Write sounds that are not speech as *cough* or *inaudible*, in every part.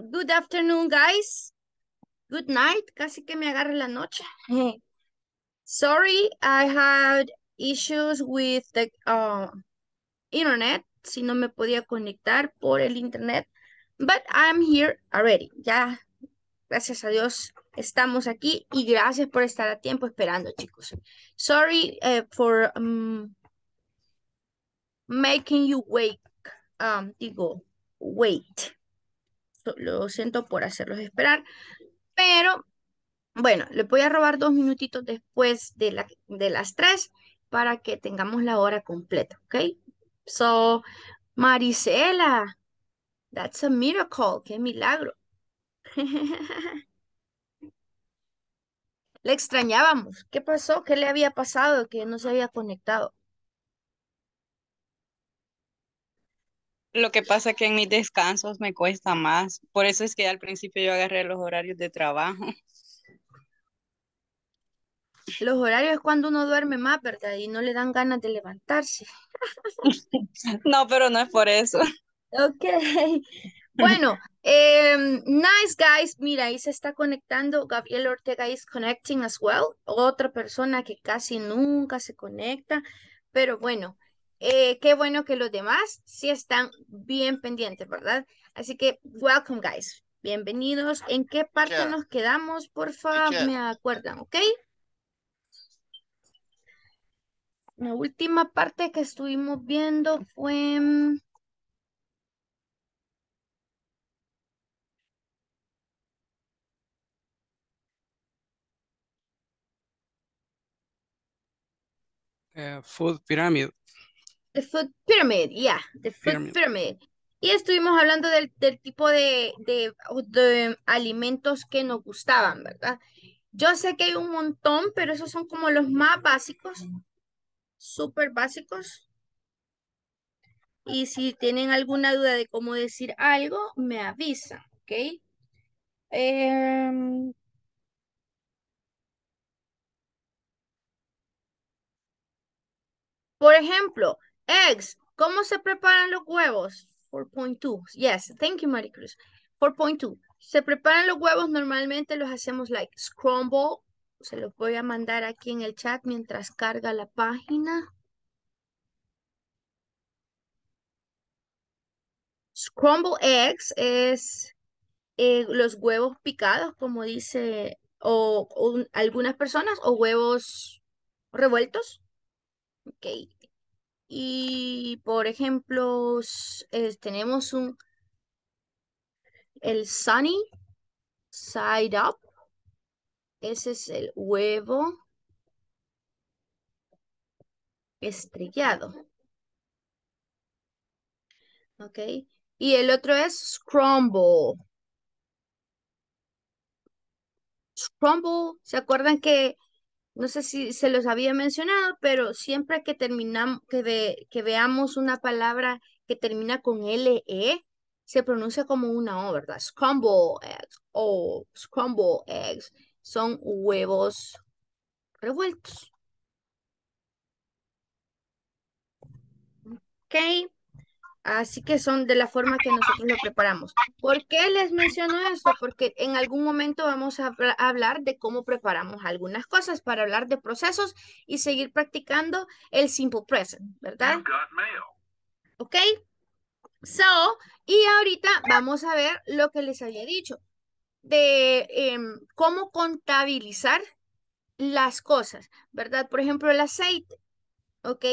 Good afternoon, guys. Good night. Casi que me agarre la noche. *laughs* Sorry, I had issues with the uh, internet. Si no me podía conectar por el internet. But I'm here already. Ya, gracias a Dios, estamos aquí. Y gracias por estar a tiempo esperando, chicos. Sorry uh, for um, making you wait. Um, digo, wait. Lo siento por hacerlos esperar. Pero, bueno, le voy a robar dos minutitos después de, la, de las tres para que tengamos la hora completa, ¿ok? So, Marisela, that's a miracle, qué milagro. *laughs* Le extrañábamos. ¿Qué pasó? ¿Qué le había pasado que no se había conectado? Lo que pasa es que en mis descansos me cuesta más. Por eso es que al principio yo agarré los horarios de trabajo. *laughs* Los horarios es cuando uno duerme más, ¿verdad? Y no le dan ganas de levantarse. no, pero no es por eso. Ok. *laughs* Bueno, em, nice guys. Mira, ahí se está conectando. Gabriel Ortega is connecting as well. Otra persona que casi nunca se conecta. Pero bueno, eh, qué bueno que los demás sí están bien pendientes, ¿verdad? Así que, welcome, guys. Bienvenidos. ¿En qué parte nos quedamos? Por favor, me acuerdan, ¿ok? La última parte que estuvimos viendo fue... Uh, food pyramid. The food pyramid, yeah, the food pyramid. Y estuvimos hablando del, tipo de, de, alimentos que nos gustaban, ¿verdad? Yo sé que hay un montón, pero esos son como los más básicos, súper básicos. Y si tienen alguna duda de cómo decir algo, me avisan, ¿ok? Em, por ejemplo, Eggs. ¿Cómo se preparan los huevos? 4.2. Yes, thank you, Maricruz. 4.2. Se preparan los huevos, normalmente los hacemos like scramble. Se los voy a mandar aquí en el chat mientras carga la página. Scramble eggs es eh, los huevos picados, como dice o, algunas personas, o huevos revueltos. Ok, y por ejemplo, tenemos un el sunny side up. Ese es el huevo estrellado. ¿Ok? Y el otro es scramble. Scramble, ¿se acuerdan que no sé si se los había mencionado, pero siempre que terminamos, que, que veamos una palabra que termina con LE, se pronuncia como una O, ¿verdad? Scramble eggs o scramble eggs son huevos revueltos. Ok. Así que son de la forma que nosotros lo preparamos. ¿Por qué les menciono esto? Porque en algún momento vamos a hablar de cómo preparamos algunas cosas para hablar de procesos y seguir practicando el simple present, ¿verdad? ¿Ok? So, y ahorita vamos a ver lo que les había dicho de em, cómo contabilizar las cosas, ¿verdad? Por ejemplo, el aceite, ¿ok?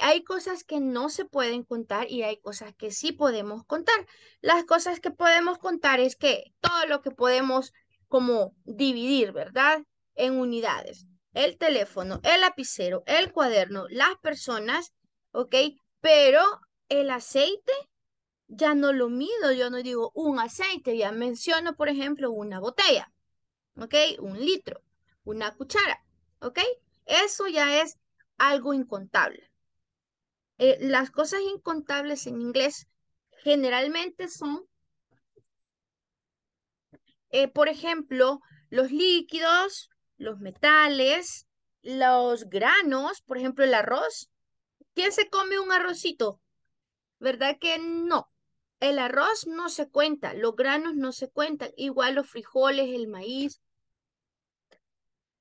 Hay, cosas que no se pueden contar y hay cosas que sí podemos contar. Las cosas que podemos contar es que todo lo que podemos como dividir, ¿verdad? En unidades. El teléfono, el lapicero, el cuaderno, las personas, ¿ok? Pero el aceite ya no lo mido, yo no digo un aceite, ya menciono, por ejemplo, una botella, ¿ok? Un litro, una cuchara, ¿ok? Eso ya es algo incontable. Eh, las cosas incontables en inglés generalmente son, eh, por ejemplo, los líquidos, los metales, los granos, por ejemplo, el arroz. ¿Quién se come un arrocito? ¿Verdad que no? El arroz no se cuenta, los granos no se cuentan, igual los frijoles, el maíz.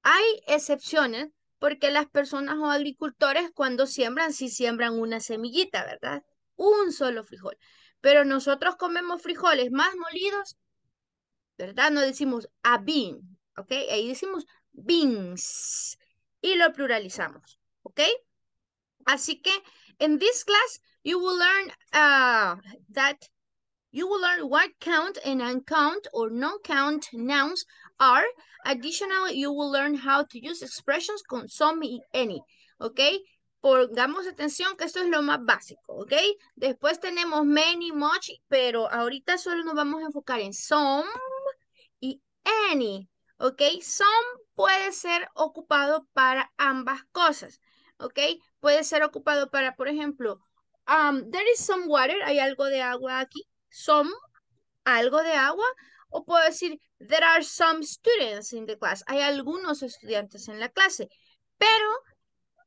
Hay excepciones porque las personas o agricultores cuando siembran, sí siembran una semillita, ¿verdad? Un solo frijol. Pero nosotros comemos frijoles más molidos, ¿verdad? No decimos a bean, ¿ok? Ahí decimos beans y lo pluralizamos, ¿ok? Así que en this class you will learn uh, that you will learn what count and uncount or non-count nouns are. Additionally, you will learn how to use expressions con some y any, ¿ok? Pongamos atención que esto es lo más básico, ¿ok? Después tenemos many, much, pero ahorita solo nos vamos a enfocar en some y any, ¿ok? Some puede ser ocupado para ambas cosas, ¿ok? Puede ser ocupado para, por ejemplo, um, there is some water, hay algo de agua aquí, some, algo de agua, o puedo decir, there are some students in the class, hay algunos estudiantes en la clase, pero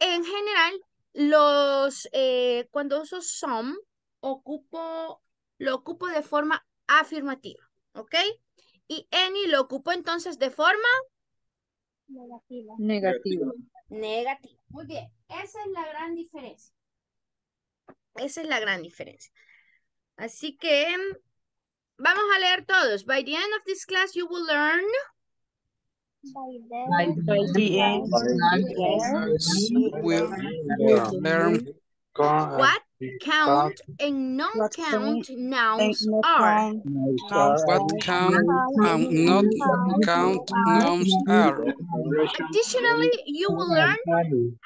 en general, los, eh, cuando uso some, ocupo, lo ocupo de forma afirmativa, ¿ok? Y any lo ocupo entonces de forma Negativa. Negativa. negativa. Muy bien, esa es la gran diferencia. Esa es la gran diferencia. Así que vamos a leer todos. By the end of this class, you will learn By By then, the end. Will learn what count and non-count nouns are. what count and not count nouns are. Additionally, you will learn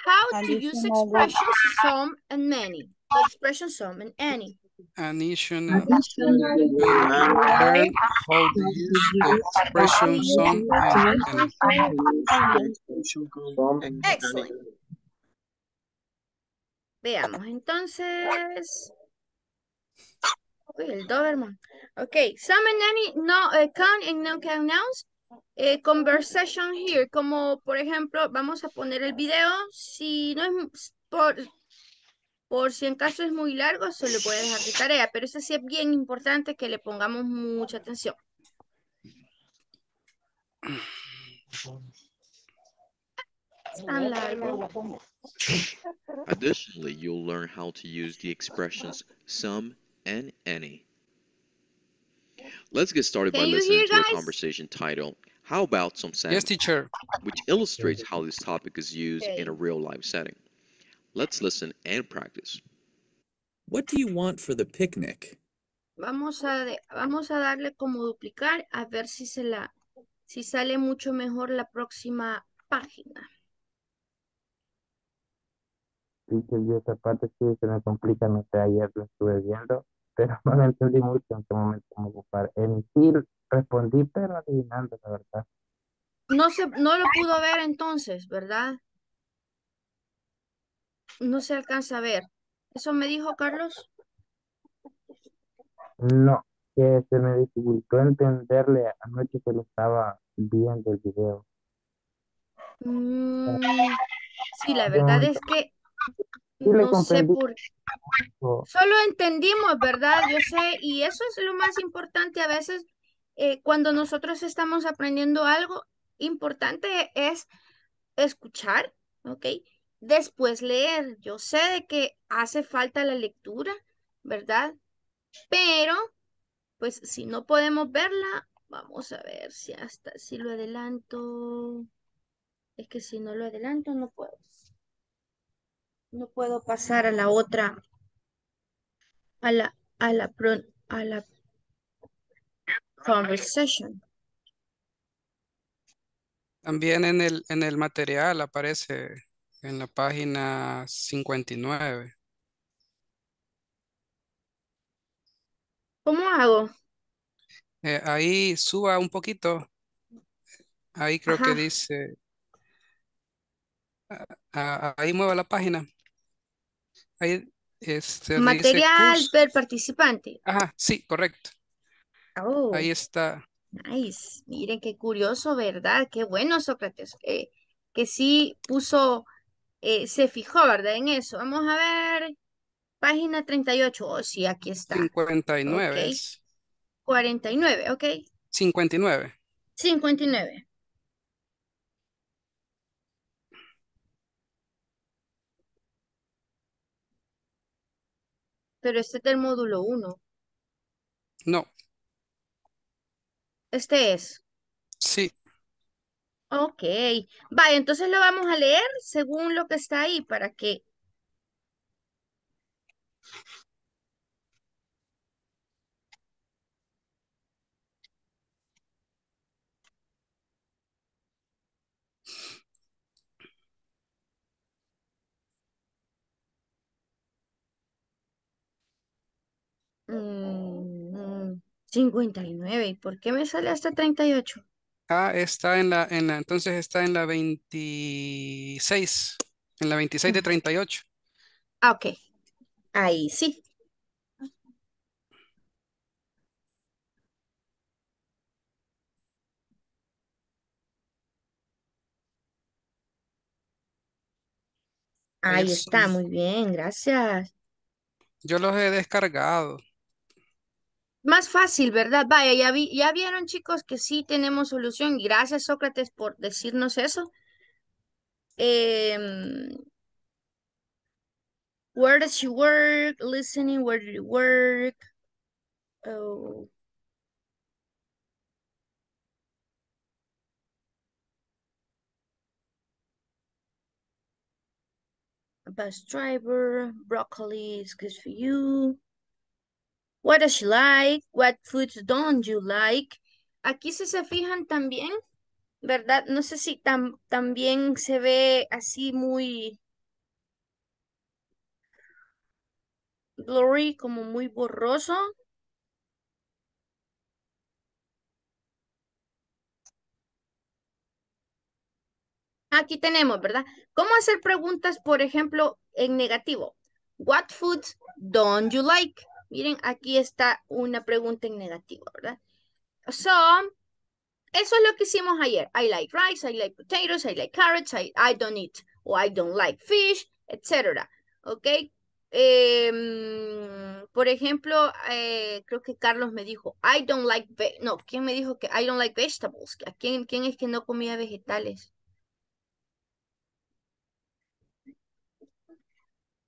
how to use expressions some and many. The expression some and any. Additional, learn how to use the expression some and. Excellent. Veamos entonces. Uy, el Doberman. Ok, some and any, no, eh, count and no count nouns. Eh, conversation here, como por ejemplo, vamos a poner el video. Si no es por, por si en caso es muy largo, se lo puede dejar de tarea, pero eso sí es bien importante que le pongamos mucha atención. Tan largo. Additionally, you'll learn how to use the expressions some and any. Let's get started by Can you listening hear, to a conversation titled, How About Some Yes, teacher. which illustrates how this topic is used in a real life setting. Let's listen and practice. What do you want for the picnic? Vamos a, de- vamos a darle como duplicar a ver si se la, si sale mucho mejor la próxima página. Sí, que yo esa parte sí se me complica, no sé, ayer lo estuve viendo, pero *laughs* no me entendí mucho en qué momento me ocupar. En sí respondí, pero adivinando, la verdad. No se, no lo pudo ver entonces, ¿verdad? No se alcanza a ver. ¿Eso me dijo Carlos? No, que se me dificultó entenderle anoche que lo estaba viendo el video. Mm, sí, la verdad es que Sí no sé por o- Solo entendimos, ¿verdad? Yo sé, y eso es lo más importante a veces eh, cuando nosotros estamos aprendiendo algo importante es escuchar, ¿ok? Después leer. Yo sé de que hace falta la lectura, ¿verdad? Pero, pues si no podemos verla, vamos a ver si hasta si lo adelanto. Es que si no lo adelanto no puedo. No puedo pasar a la otra a la a la a la conversation. También en el, en el material aparece en la página 59. ¿Cómo hago? Eh, ahí suba un poquito. Ahí creo que dice. ah, ah, ahí mueva la página. Ahí este, dice Material curso. del participante. Ajá, sí, correcto. Oh, Ahí está. nice. Miren qué curioso, ¿verdad? Qué bueno, Sócrates. eh, que sí puso, eh, se fijó, ¿verdad? En eso. Vamos a ver. Página 38. Oh, sí, aquí está. 59 Ok. es. 49, ok. 59. 59. Pero este es del módulo 1. No, Este es. sí. Ok. Vaya, entonces lo vamos a leer según lo que está ahí para que... Mm, 59. ¿Y por qué me sale hasta 38? Ah, está en la, en la, entonces está en la 26. En la 26 de 38. Ah, ok. Ahí sí. Ahí Eso. está, muy bien, gracias. Yo los he descargado. Más fácil, ¿verdad? Vaya, ya vi, ya vieron chicos que sí tenemos solución. Gracias, Sócrates, por decirnos eso. Em, where does she work? Listening, where do you work? Oh. Bus driver, broccoli is good for you. What does she like? What foods don't you like? Aquí si se fijan también, ¿verdad? No sé si tam- también se ve así muy blurry, como muy borroso. Aquí tenemos, ¿verdad? ¿Cómo hacer preguntas, por ejemplo, en negativo? What foods don't you like? Miren, aquí está una pregunta en negativo, ¿verdad? So, eso es lo que hicimos ayer. I like rice, I like potatoes, I like carrots, I, don't eat, o I don't like fish, etc. ¿Ok? Em, por ejemplo, eh, creo que Carlos me dijo, I don't like, no, ¿quién me dijo que I don't like vegetables? ¿A quién es que no comía vegetales?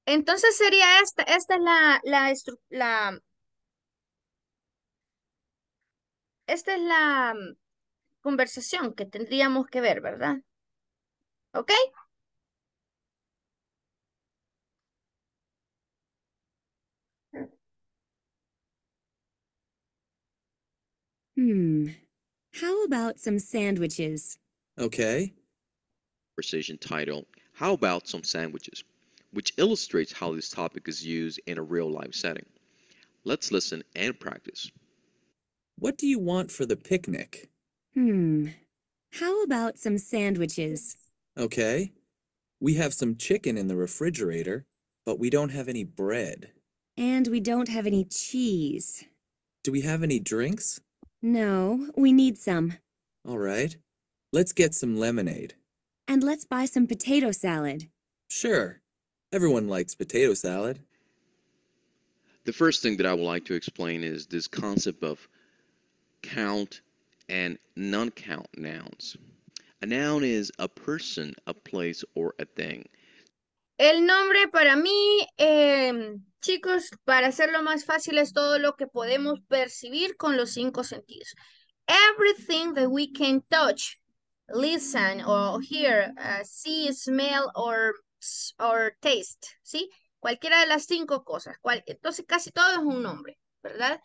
Entonces sería esta, esta es la, la, la, esta es la mm, conversación que tendríamos que ver, ¿verdad? ¿Ok? Hmm. How about some sandwiches? Okay. Conversation title, How About Some Sandwiches? Which illustrates how this topic is used in a real life setting. Let's listen and practice. What do you want for the picnic? Hmm. How about some sandwiches? Okay. We have some chicken in the refrigerator, but we don't have any bread. And we don't have any cheese. Do we have any drinks? No, we need some. All right. Let's get some lemonade. And let's buy some potato salad. Sure. Everyone likes potato salad. The first thing that I would like to explain is this concept of count and non count nouns. A noun is a person, a place, or a thing. El nombre para mí, em, chicos, para hacerlo más fácil es todo lo que podemos percibir con los cinco sentidos. Everything that we can touch, listen or hear, uh, see, smell or, or taste, ¿sí? Cualquiera de las cinco cosas. Entonces casi todo es un nombre, ¿verdad?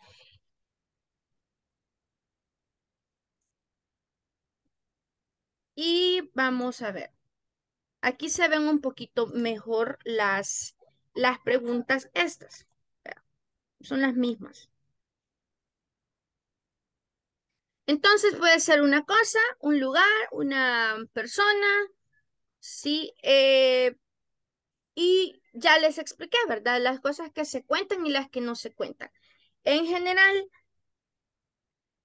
Y vamos a ver. Aquí se ven un poquito mejor las, las preguntas estas. Son las mismas. Entonces puede ser una cosa, un lugar, una persona, sí, eh, y ya les expliqué, ¿verdad? Las cosas que se cuentan y las que no se cuentan. En general,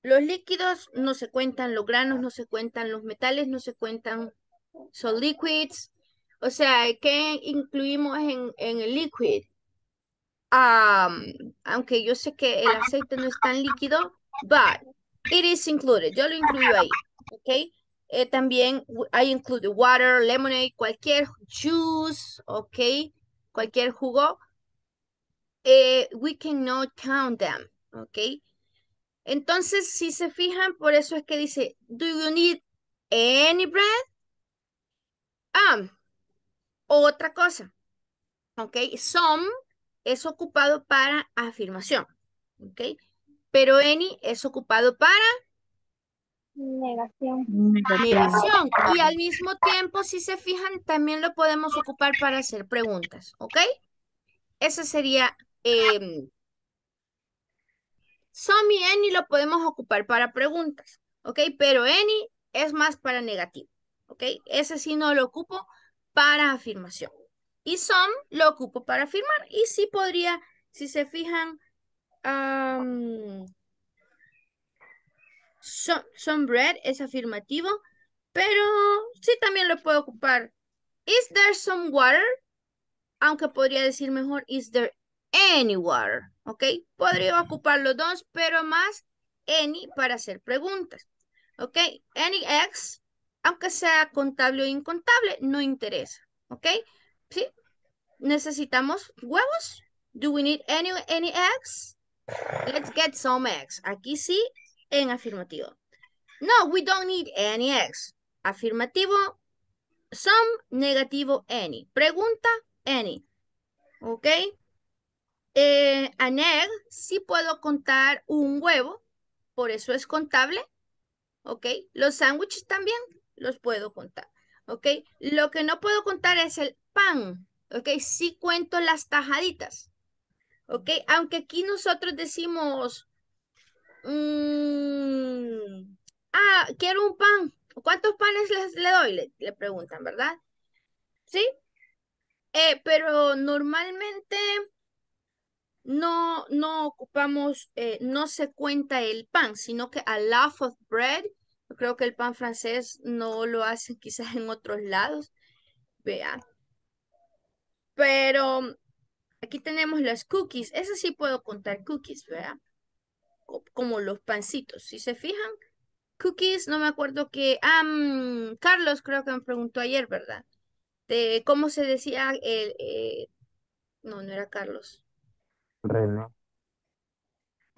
los líquidos no se cuentan, los granos no se cuentan, los metales no se cuentan, son liquids. O sea, ¿qué incluimos en, en el liquid? aunque yo sé que el aceite no es tan líquido, but it is included. Yo lo incluyo ahí, ¿ok? Eh, también I include water, lemonade, cualquier juice, ¿ok? Cualquier jugo. Eh, we cannot count them, ¿ok? Entonces, si se fijan, por eso es que dice, do you need any bread? Ah, otra cosa, ¿ok? Some es ocupado para afirmación, ¿ok? Pero any es ocupado para Negación. negación. Y al mismo tiempo, si se fijan, también lo podemos ocupar para hacer preguntas, ¿ok? Ese sería... em, some y any lo podemos ocupar para preguntas, ¿ok? Pero any es más para negativo, ¿ok? Ese sí no lo ocupo para afirmación. Y some lo ocupo para afirmar. Y sí podría, si se fijan, some, some bread es afirmativo, pero sí también lo puedo ocupar. Is there some water? Aunque podría decir mejor, is there any water? ¿Ok? Podría ocupar los dos, pero más any para hacer preguntas. ¿Ok? Any eggs, aunque sea contable o incontable, no interesa. ¿Ok? ¿Sí? ¿Necesitamos huevos? Do we need any, any eggs? Let's get some eggs. Aquí sí, en afirmativo. No, we don't need any eggs. Afirmativo, some, negativo, any. Pregunta, any. ¿Ok? Eh, an egg, sí puedo contar un huevo, por eso es contable. ¿Ok? Los sándwiches también los puedo contar. ¿Ok? Lo que no puedo contar es el pan. ¿Ok? Sí cuento las tajaditas. ¿Ok? Aunque aquí nosotros decimos, mm, ah, quiero un pan. ¿Cuántos panes les, le doy? Le, preguntan, ¿verdad? ¿Sí? Eh, pero normalmente no, no ocupamos, eh, no se cuenta el pan, sino que a loaf of bread, yo creo que el pan francés no lo hacen quizás en otros lados, vea. Pero aquí tenemos las cookies, esas sí puedo contar cookies, vea. Co- Como los pancitos, si se fijan, cookies, no me acuerdo que, ah, mm, Carlos creo que me preguntó ayer, ¿verdad? De cómo se decía el, eh, no, no era Carlos. René.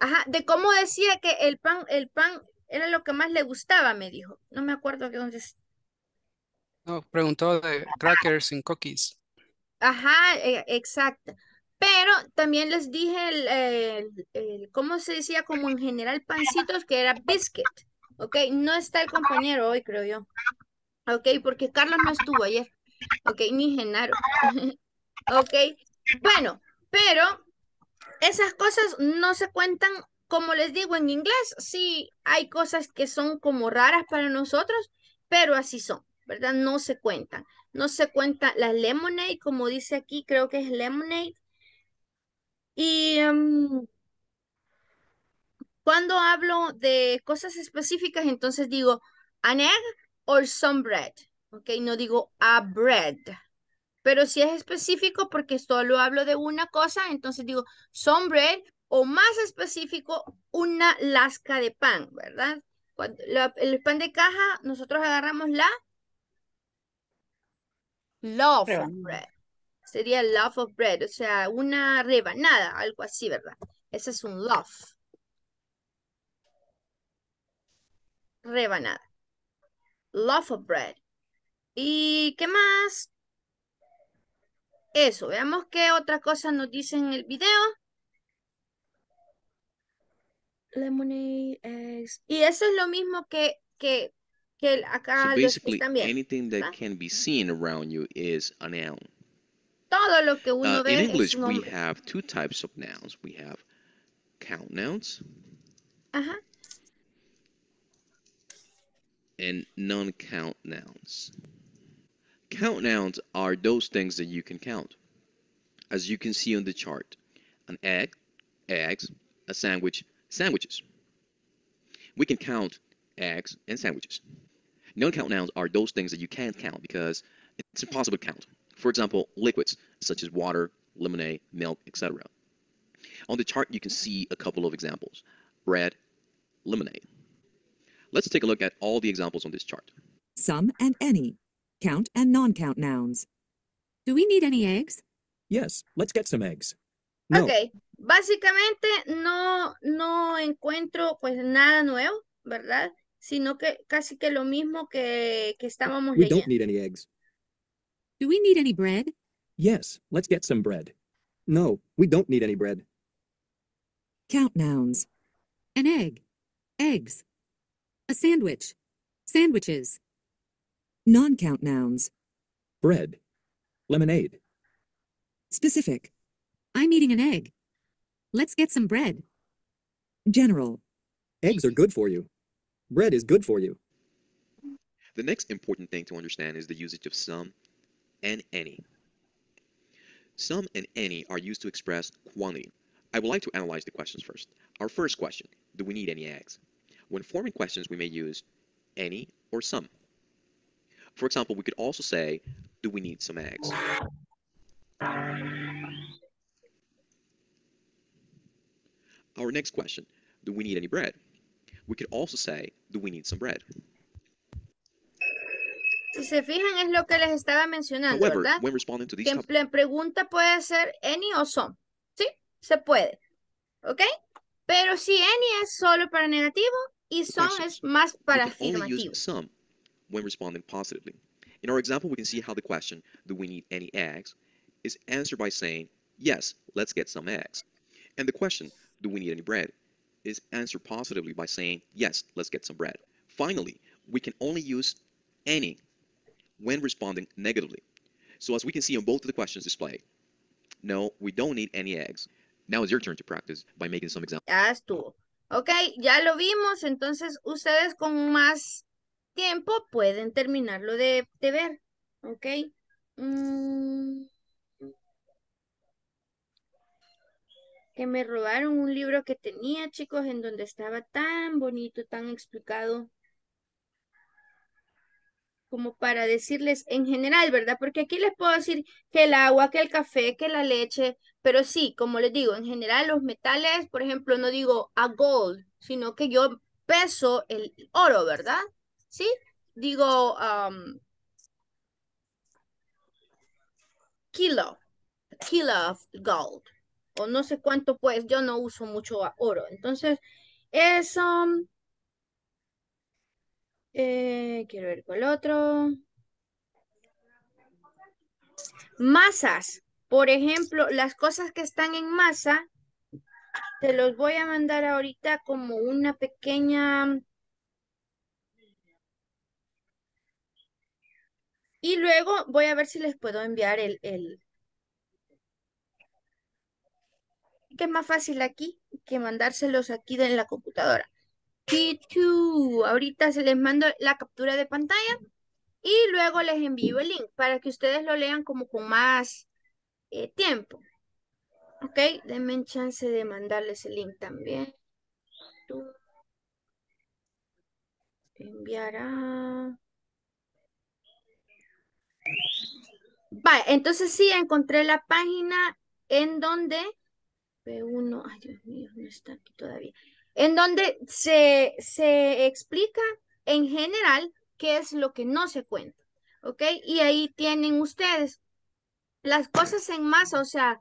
Ajá, de cómo decía que el pan, el pan era lo que más le gustaba, me dijo. No me acuerdo que dónde. es- No, preguntó de crackers and cookies. Ajá, e- exacto. Pero también les dije el, cómo se decía como en general pancitos, que era biscuit. Ok, no está el compañero hoy, creo yo. Ok, porque Carlos no estuvo ayer. Ok, ni Genaro. *laughs* Ok, bueno, pero esas cosas no se cuentan, como les digo en inglés, sí hay cosas que son como raras para nosotros, pero así son, ¿verdad? No se cuentan. No se cuenta la lemonade, como dice aquí, creo que es lemonade. Y mm, cuando hablo de cosas específicas, entonces digo an egg or some bread, ¿ok? No digo a bread. Pero si es específico, porque solo hablo de una cosa, entonces digo some bread o más específico, una lasca de pan, ¿verdad? Cuando la- el pan de caja, nosotros agarramos la loaf bread. Sería loaf of bread, o sea, una rebanada, algo así, ¿verdad? Ese es un loaf. Rebanada. Loaf of bread. ¿Y qué más? Eso, veamos qué otra cosa nos dice en el video. Lemonade, eggs. Y eso es lo mismo que, que, que So acá los basically, están viendo. anything that ¿verdad? can be seen around you is a noun. Todo lo que uno Uh, ve in es English, we have two types of nouns. We have count nouns Ajá. and non-count nouns. Count nouns are those things that you can count. As you can see on the chart, an egg, eggs, a sandwich, sandwiches. We can count eggs and sandwiches. Non-count nouns are those things that you can't count because it's impossible to count. For example, liquids such as water, lemonade, milk, etc. On the chart, you can see a couple of examples. Bread, lemonade. Let's take a look at all the examples on this chart. Some and any. Count and non-count nouns. Do we need any eggs? Yes, let's get some eggs. No, Ok, básicamente no, no encuentro pues nada nuevo, ¿verdad? Sino que casi que lo mismo que, que estábamos we don't leyendo. need any eggs. Do we need any bread? Yes, let's get some bread. No, we don't need any bread. Count nouns. An egg. Eggs. A sandwich. Sandwiches. Non-count nouns. Bread. Lemonade. Specific. I'm eating an egg. Let's get some bread. General. Eggs are good for you. Bread is good for you. The next important thing to understand is the usage of some and any. Some and any are used to express quantity. I would like to analyze the questions first. Our first question, do we need any eggs? When forming questions, we may use any or some. For example, we could also say, do we need some eggs? Our next question, do we need any bread? We could also say, do we need some bread? Se fijan es lo que les estaba mencionando, However, ¿verdad? when responding to these Que en la pregunta puede ser any o some, ¿sí? Se puede, ¿ok? Pero si any es solo para negativo y some es más para afirmativo. some when responding positively. In our example, we can see how the question, do we need any eggs, is answered by saying, yes, let's get some eggs. And the question, do we need any bread, is answered positively by saying, yes, let's get some bread. Finally, we can only use any when responding negatively. So as we can see on both of the questions displayed, no, we don't need any eggs. Now it's your turn to practice by making some examples. Ya estuvo. Ok, ya lo vimos, entonces ustedes con más tiempo pueden terminarlo de, de ver. Ok. Mm. Que me robaron un libro que tenía, chicos, en donde estaba tan bonito, tan explicado. Como para decirles en general, ¿verdad? Porque aquí les puedo decir que el agua, que el café, que la leche, pero sí, como les digo, en general los metales, por ejemplo, no digo a gold, sino que yo peso el oro, ¿verdad? ¿Sí? Digo um, kilo, kilo of gold, o no sé cuánto, pues yo no uso mucho oro. Entonces, eso, eh, quiero ver cuál otro. Masas. Por ejemplo, las cosas que están en masa, te los voy a mandar ahorita como una pequeña... Y luego voy a ver si les puedo enviar el, el... Que es más fácil aquí que mandárselos aquí de la computadora. T2. Ahorita se les mando la captura de pantalla y luego les envío el link para que ustedes lo lean como con más eh, tiempo. Ok, denme chance de mandarles el link también. Tú. Enviar a... Vale, entonces sí, encontré la página en donde... P1, ay Dios mío, no está aquí todavía. En donde se, se explica en general qué es lo que no se cuenta. ¿Ok? Y ahí tienen ustedes las cosas en masa, o sea,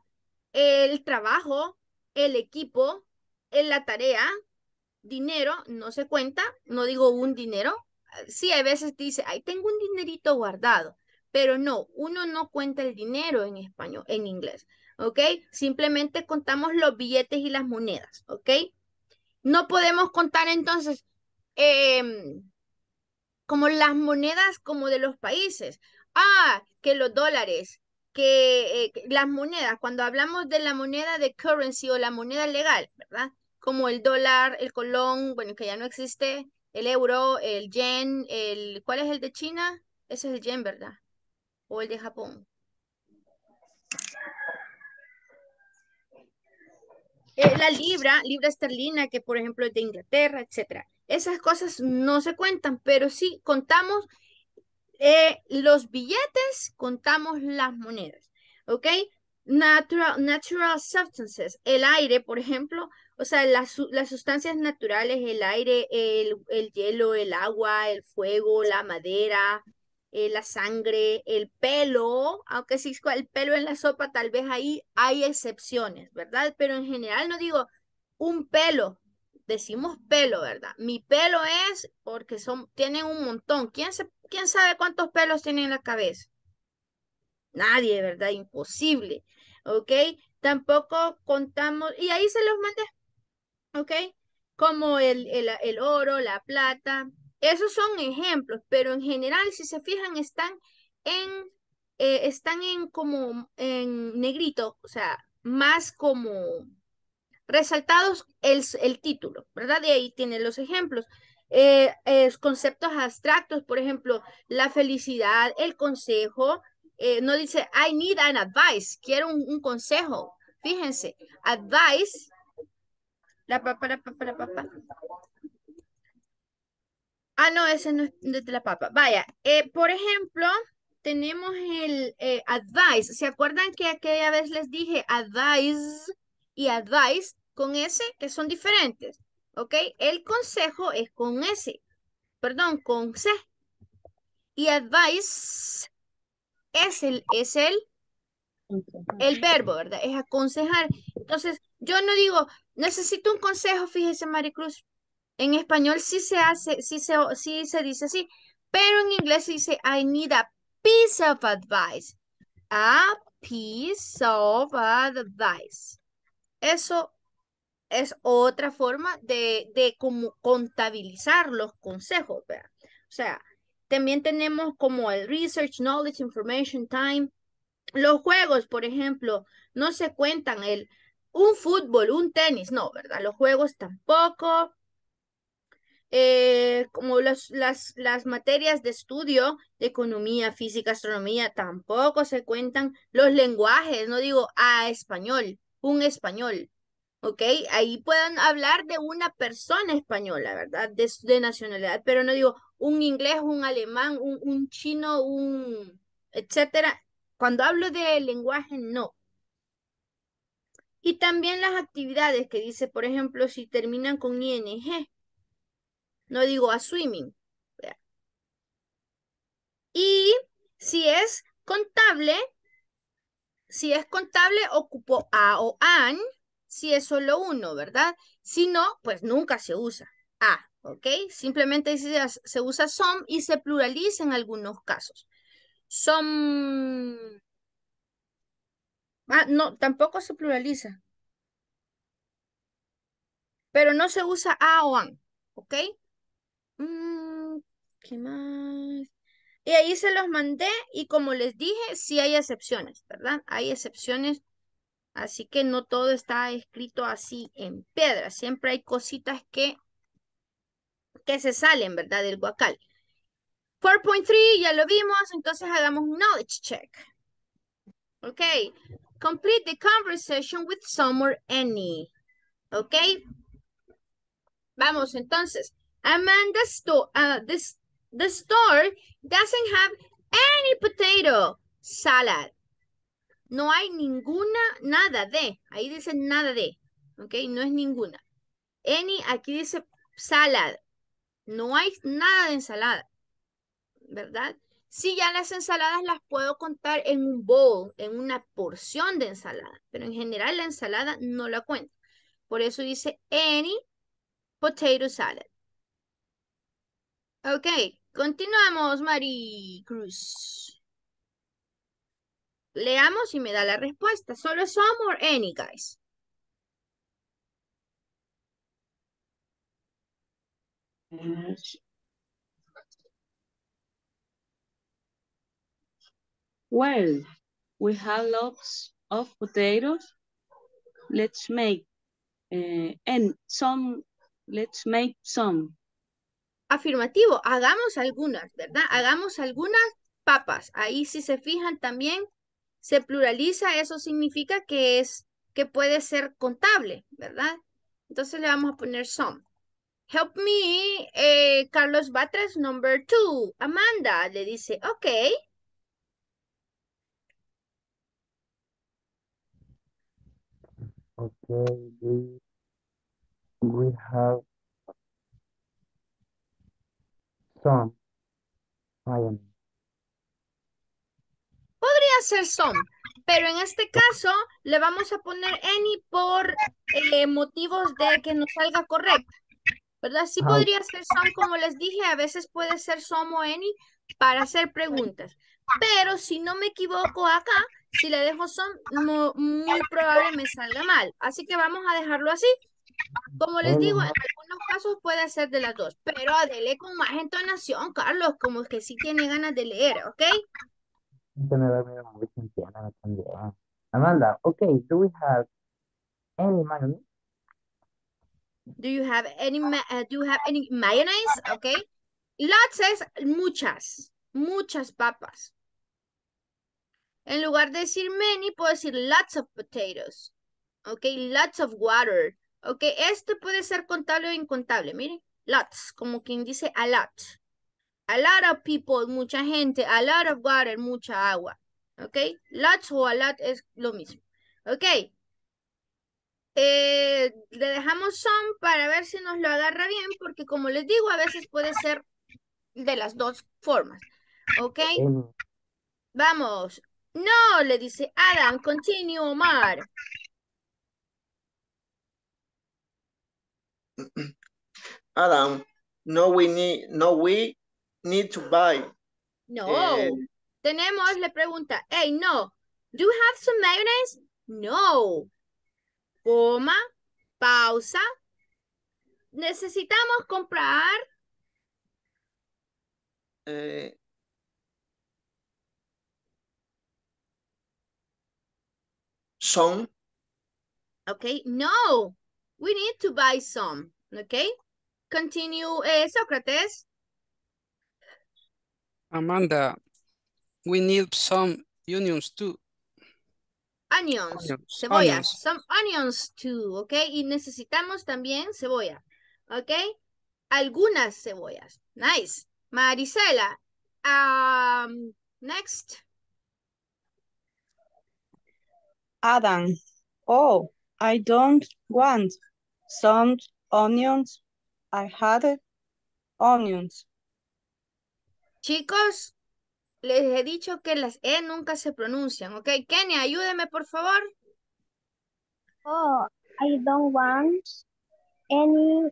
el trabajo, el equipo, en la tarea, dinero, no se cuenta, no digo un dinero. Sí, hay veces dice, ay, tengo un dinerito guardado, pero no, uno no cuenta el dinero en español, en inglés, ¿ok? Simplemente contamos los billetes y las monedas, ¿ok? No podemos contar entonces em, como las monedas como de los países. Ah, que los dólares, que eh, que las monedas, cuando hablamos de la moneda de currency o la moneda legal, ¿verdad? Como el dólar, el colón, bueno, que ya no existe, el euro, el yen, el, ¿cuál es el de China? Ese es el yen, ¿verdad? O el de Japón. Eh, la libra, libra esterlina, que por ejemplo es de Inglaterra, etcétera. Esas cosas no se cuentan, pero sí contamos eh, los billetes, contamos las monedas, ¿ok? natural, natural substances, el aire, por ejemplo, o sea, las, las sustancias naturales, el aire, el, el hielo, el agua, el fuego, la madera, eh, la sangre, el pelo, aunque sí, el pelo en la sopa, tal vez ahí hay excepciones, ¿verdad? Pero en general no digo un pelo, decimos pelo, ¿verdad? Mi pelo es porque son, tienen un montón. ¿Quién, se, quién sabe cuántos pelos tienen en la cabeza? Nadie, ¿verdad? Imposible, ¿ok? Tampoco contamos, y ahí se los mandé, ¿ok? Como el, el, el oro, la plata, esos son ejemplos, pero en general, si se fijan, están en, eh, están en como en negrito, o sea, más como resaltados el, el título, ¿verdad? De ahí tienen los ejemplos. Eh, conceptos abstractos, por ejemplo, la felicidad, el consejo, eh, no dice, I need an advice, quiero un, consejo. Fíjense, advice, la papa, la. Ah, no, ese no es de la papa. Vaya, eh, por ejemplo, tenemos el eh, advice. ¿Se acuerdan que aquella vez les dije advice y advice con S que son diferentes? ¿Ok? El consejo es con S, perdón, con C. Y advice es el, es el, el verbo, ¿verdad? Es aconsejar. Entonces, yo no digo, necesito un consejo, fíjese, Maricruz. En español sí se hace, sí se, sí se dice así, pero en inglés se dice, I need a piece of advice. A piece of advice. Eso es otra forma de, de como contabilizar los consejos, ¿verdad? O sea, también tenemos como el research, knowledge, information, time. Los juegos, por ejemplo, no se cuentan el un fútbol, un tenis, no, ¿verdad? Los juegos tampoco. Eh, como las, las, materias de estudio de economía, física, astronomía, tampoco se cuentan los lenguajes, no digo a español, un español, ¿ok? Ahí pueden hablar de una persona española, ¿verdad? De, de nacionalidad, pero no digo un inglés, un alemán, un, un chino, un, etcétera. Cuando hablo de lenguaje, no. Y también las actividades que dice, por ejemplo, si terminan con ing, no digo a swimming. Y si es contable, si es contable, ocupo a o an, si es solo uno, ¿verdad? Si no, pues nunca se usa a, ¿ok? Simplemente se, usa some y se pluraliza en algunos casos. Some... Ah, no, tampoco se pluraliza. Pero no se usa a o an, ¿ok? Mm, ¿Qué más? Y ahí se los mandé y como les dije, sí hay excepciones, ¿verdad? Hay excepciones, así que no todo está escrito así en piedra. Siempre hay cositas que, que se salen, ¿verdad? Del guacal. 4.3 ya lo vimos, entonces hagamos un knowledge check. Ok. Complete the conversation with some any. Ok. Vamos entonces. Amanda store, uh, this, the store doesn't have any potato salad. No hay ninguna, nada de. Ahí dice nada de. Ok, no es ninguna. Any, aquí dice salad. No hay nada de ensalada. ¿Verdad? Sí, ya las ensaladas las puedo contar en un bowl, en una porción de ensalada. Pero en general la ensalada no la cuento. Por eso dice any potato salad. Ok, continuamos, Mari Cruz. Leamos y me da la respuesta. Solo some or any, guys. Well, we have lots of potatoes. Let's make uh, and some. Let's make some. Afirmativo, hagamos algunas, ¿verdad? Hagamos algunas papas. Ahí si se fijan también se pluraliza, eso significa que es que puede ser contable, ¿verdad? Entonces le vamos a poner some. Help me, eh, Carlos Batres, number two. Amanda le dice, ok. Okay, we, we have mayonnaise. Podría ser some, pero en este caso le vamos a poner any por eh, motivos de que nos salga correcta. ¿Verdad? Sí podría ser some, como les dije, a veces puede ser some o any para hacer preguntas. Pero si no me equivoco acá, si le dejo mo- muy probable me salga mal. Así que vamos a dejarlo así. Como les digo, en algunos casos puede ser de las dos, pero adele con más entonación, Carlos, como que sí tiene ganas de leer, ¿ok? Amanda, okay, do we have any mayonnaise? Do you have any, uh, do you have any mayonnaise? Okay. Lots es muchas, muchas papas. En lugar de decir many, puedo decir lots of potatoes. Okay, lots of water. Okay, este puede ser contable o incontable. Miren, lots, como quien dice a lot. A lot of people, mucha gente. A lot of water, mucha agua. Okay, lots o a lot es lo mismo. Okay. Eh, le dejamos some para ver si nos lo agarra bien, porque como les digo, a veces puede ser de las dos formas. ¿Ok? Vamos. No, le dice Adam, continue Omar. *clears throat* Adam, no we need, no we need to buy. No. Eh. Tenemos, le pregunta, hey, no. Do you have some mayonnaise? No. Coma, pausa. Necesitamos comprar eh, some, Okay, no, we need to buy some. Okay, continue, eh, Sócrates. Amanda, we need some onions too. Onions, Onions, cebollas, onions. some onions too, okay, y necesitamos también cebolla, okay, algunas cebollas. Nice. Marisela, um, next. Adam, oh, I don't want some onions. I had it, onions. Chicos, les he dicho que las E nunca se pronuncian, ok. Kenny, ayúdeme, por favor. Oh, I don't want any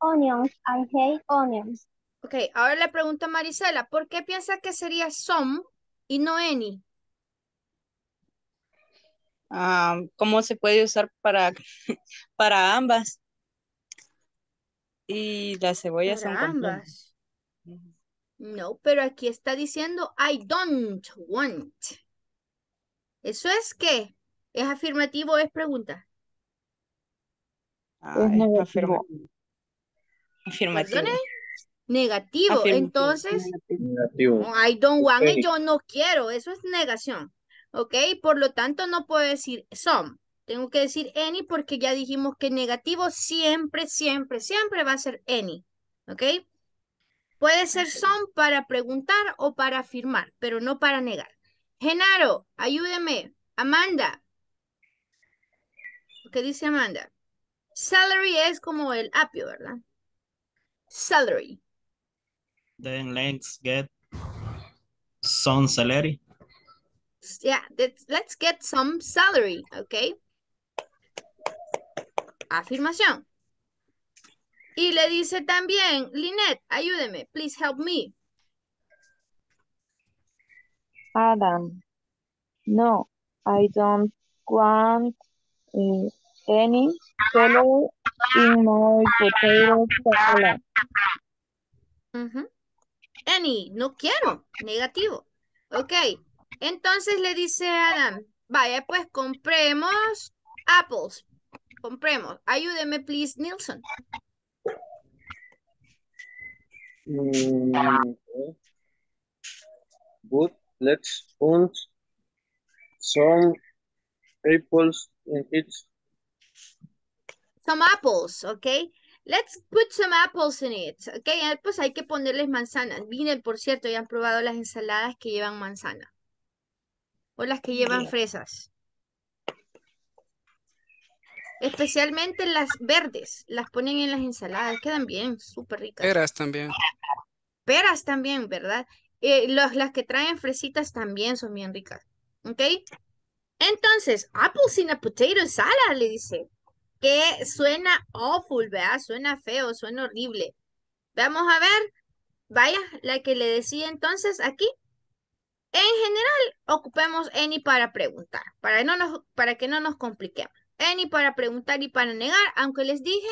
onions. I hate onions. Ok, ahora le pregunto a Marisela, ¿por qué piensa que sería some y no any? Ah, ¿cómo se puede usar para, *laughs* para ambas? Y las cebollas son Para complejas. ambas. No, pero aquí está diciendo I don't want. ¿Eso es qué? ¿Es afirmativo o es pregunta? Ah, es afirmativo. Afirmativo. ¿Perdone? Negativo. Afirmativo, Entonces, negativo. I don't want Ok. es yo no quiero. Eso es negación. ¿Ok? Por lo tanto, no puedo decir some. Tengo que decir any porque ya dijimos que negativo siempre, siempre, siempre va a ser any. ¿Ok? Puede ser some para preguntar o para afirmar, pero no para negar. Genaro, ayúdeme. Amanda. ¿Qué dice Amanda? Salary es como el apio, ¿verdad? Salary. Then let's get some celery. Yeah, let's, let's get some salary, ¿ok? Afirmación. Y le dice también, Lynette, ayúdeme, please help me. Adam, no, I don't want eh, any celery in my potato salad. Ujú. Any, no quiero, negativo. Ok, entonces le dice Adam, vaya pues compremos apples. Compremos. Ayúdeme, please, Nilsson. Mm, okay. Good. Let's put some apples in it. Some apples, ok. Let's put some apples in it. Ok, pues hay que ponerles manzanas. Miren, por cierto, ya han probado las ensaladas que llevan manzana. O las que llevan fresas. Especialmente las verdes, las ponen en las ensaladas, quedan bien, súper ricas. Peras también. Peras también, ¿verdad? Eh, los- las que traen fresitas también son bien ricas, ¿ok? Entonces, apples in a potato salad, le dice, que suena awful, ¿verdad? Suena feo, suena horrible. Vamos a ver, vaya, la que le decía entonces aquí. En general, ocupemos any para preguntar, para, no nos, para que no nos compliquemos. Any para preguntar y para negar, aunque les dije,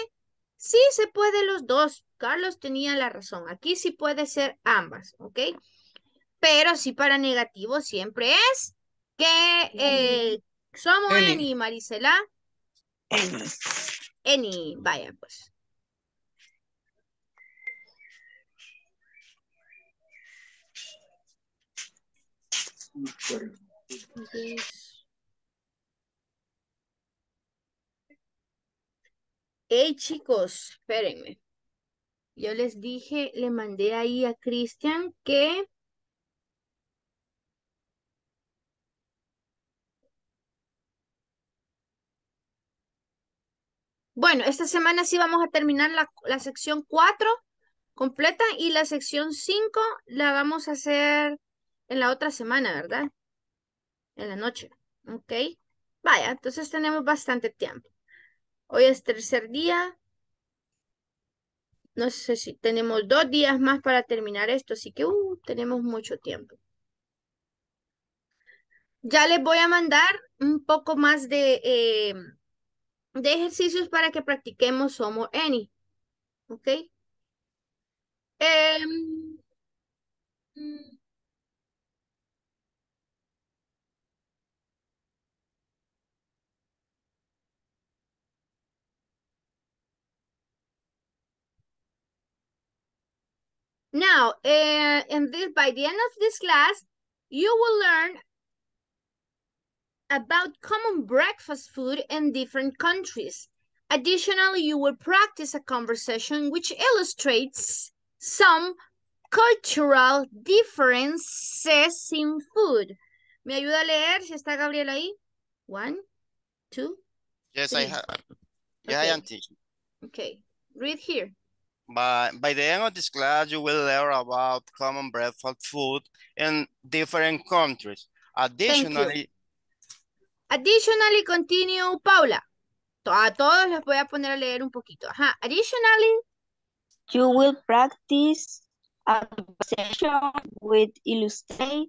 sí se puede los dos. Carlos tenía la razón. Aquí sí puede ser ambas, ¿ok? Pero sí para negativo siempre es que eh, somos Any. any, Marisela. Any, vaya pues. Hey chicos, espérenme. Yo les dije, le mandé ahí a Cristian que Bueno, esta semana sí vamos a terminar la, la sección 4 completa y la sección 5 la vamos a hacer en la otra semana, ¿verdad? En la noche, ¿ok? Vaya, entonces tenemos bastante tiempo. Hoy es tercer día. No sé si tenemos dos días más para terminar esto, así que uh, tenemos mucho tiempo. Ya les voy a mandar un poco más de, eh, de ejercicios para que practiquemos Somos Any. ¿Ok? Em, Now, uh, in this, by the end of this class, you will learn about common breakfast food in different countries. Additionally, you will practice a conversation which illustrates some cultural differences in food. ¿Me ayuda a leer si está Gabriel ahí? One, two, Yes, I have. Yeah, I am teaching. okay. Read here. By, by the end of this class, you will learn about common breakfast food in different countries. Additionally, Additionally, continue Paula. To- A todos les voy a poner a leer un poquito. Ajá. Additionally, You will practice a conversation with illustrate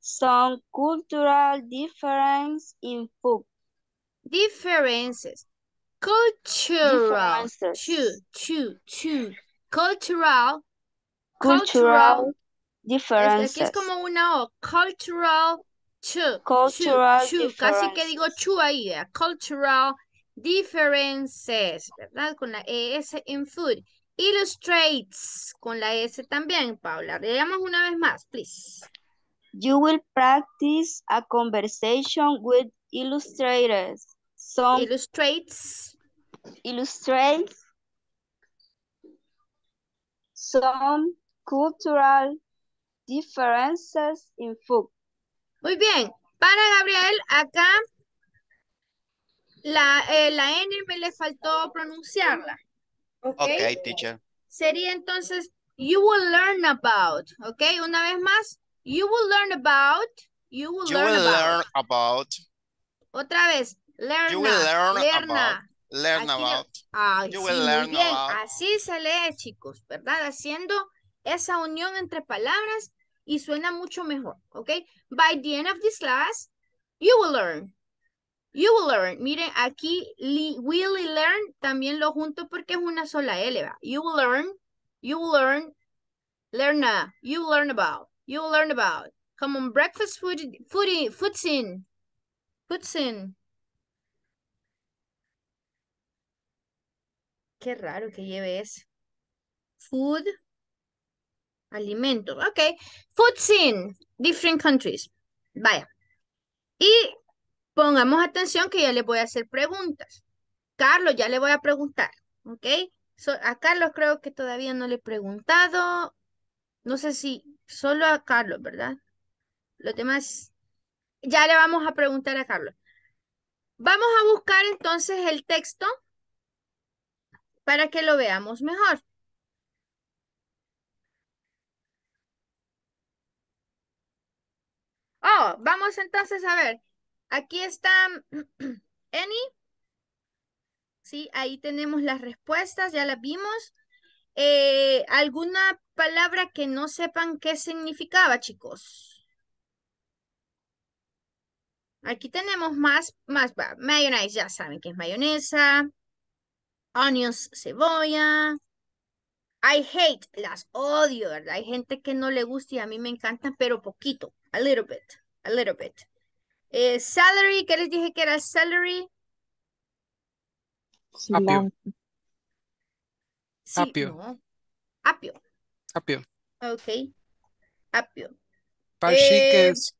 some cultural difference in food. differences. Cultural. Two, two, two. Cultural. Cultural Aquí differences. es como una O. Cultural. Chu. Cultural. Casi que digo chu ahí. ¿eh? Cultural differences. ¿Verdad? Con la ES en food. Illustrates. Con la S también, Paula. Leamos una vez más, please. You will practice a conversation with illustrators. Some Illustrates. Illustrates some cultural differences in food. Muy bien. Para Gabriel, acá la, eh, la N me le faltó pronunciarla. ¿Ok? okay, teacher. Sería entonces, you will learn about. ¿Ok? Una vez más, you will learn about. You will You learn will about. learn about, Otra vez, learn. you will learn learn. about, learn Aquí about, Ay, you sí, will muy learn bien. about. Así se lee, chicos, ¿verdad? Haciendo esa unión entre palabras y suena mucho mejor, ¿ok? By the end of this class, you will learn. You will learn. Miren, aquí will y learn también lo junto porque es una sola L, ¿va? You will learn. You will learn. Learn a. You will learn about. You will learn about. Come on, breakfast food, food, foods in. Foods in. Qué raro que lleve eso. Food. Alimentos. Ok. Foods in different countries. Vaya. Y pongamos atención que ya le voy a hacer preguntas. Carlos, ya le voy a preguntar. Ok. So- a Carlos creo que todavía no le he preguntado. No sé si solo a Carlos, ¿verdad? Los demás. Ya le vamos a preguntar a Carlos. Vamos a buscar entonces el texto para que lo veamos mejor. Oh, vamos entonces a ver. Aquí está *clears throat* Eni. Sí, ahí tenemos las respuestas, ya las vimos. Eh, ¿Alguna palabra que no sepan qué significaba, chicos? Aquí tenemos más, más, va, mayonnaise, ya saben que es mayonesa. Onions, cebolla. I hate, las odio, ¿verdad? Hay gente que no le gusta y a mí me encantan, pero poquito. A little bit, a little bit. Eh, celery, ¿qué les dije que era celery? Apio. Sí, Apio. no. Apio. Apio. Ok. Apio. Parshi, que Eh, es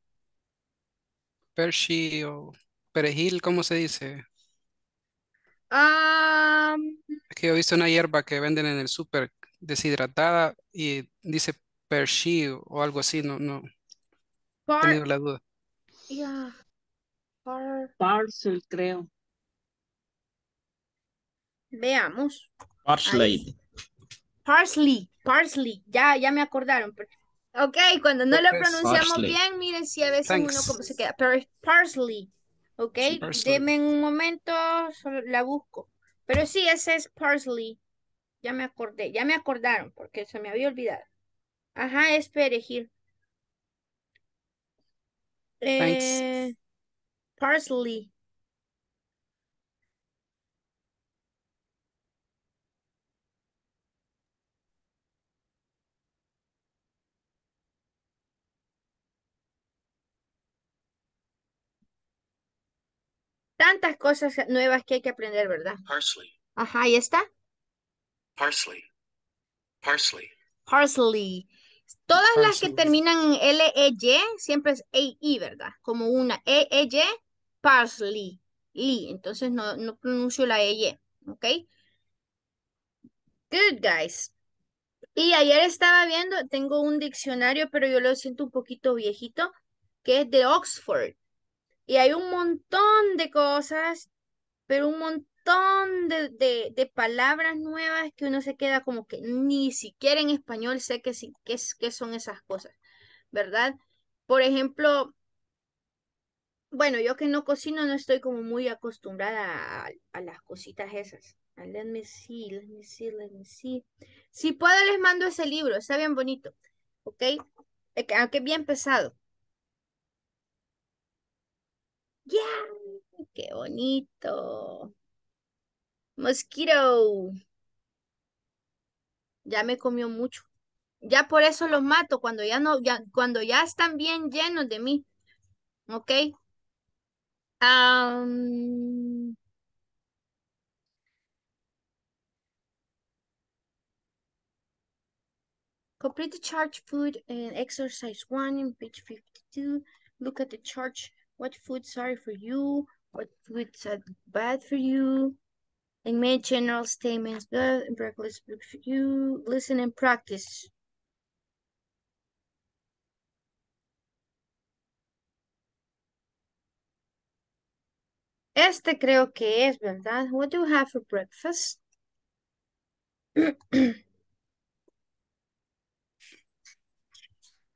pershi o perejil, ¿cómo se dice? Am, Es que yo he visto una hierba que venden en el súper deshidratada y dice pershi o algo así, no, no he par, tenido la duda. yeah, par- Parcel, creo. veamos. Parsley. Parsley, parsley, ya, ya me acordaron. Ok, cuando no lo Pues, pronunciamos Parsley. bien, miren si a veces uno Thanks. como se queda. Pero es parsley, ok. Deme un momento, solo la busco. Pero sí, ese es parsley. Ya me acordé, ya me acordaron porque se me había olvidado. Ajá, es perejil. Eh, parsley. Tantas cosas nuevas que hay que aprender, ¿verdad? Parsley. Ajá, ahí está. Parsley. Parsley. Parsley. Todas las que terminan en L-E-Y siempre es A-I, ¿verdad? Como una E-E-Y, parsley. Lee. Entonces no, no pronuncio la E-Y, ¿ok? Good, guys. Y ayer estaba viendo, tengo un diccionario, pero yo lo siento un poquito viejito, que es de Oxford. Y hay un montón de cosas, pero un montón de, de, de palabras nuevas que uno se queda como que ni siquiera en español sé qué es- qué son esas cosas, ¿verdad? Por ejemplo, bueno, yo que no cocino no estoy como muy acostumbrada a, las cositas esas. Ah, Let me see, let me see, let me see. Si puedo les mando ese libro, está bien bonito, ¿ok? Que- Aunque es bien pesado. ¡Ya! ¡Qué bonito! Mosquito. Ya me comió mucho. Ya por eso los mato cuando ya no, ya, cuando ya están bien llenos de mí. ¿Ok? Am, complete the chart food and exercise one in page 52. Look at the chart. What foods are for you? What foods are bad for you? And make general statements. Good and breakfast good for you. Listen and practice. Este creo que es, ¿verdad? What do you have for breakfast? *clears throat*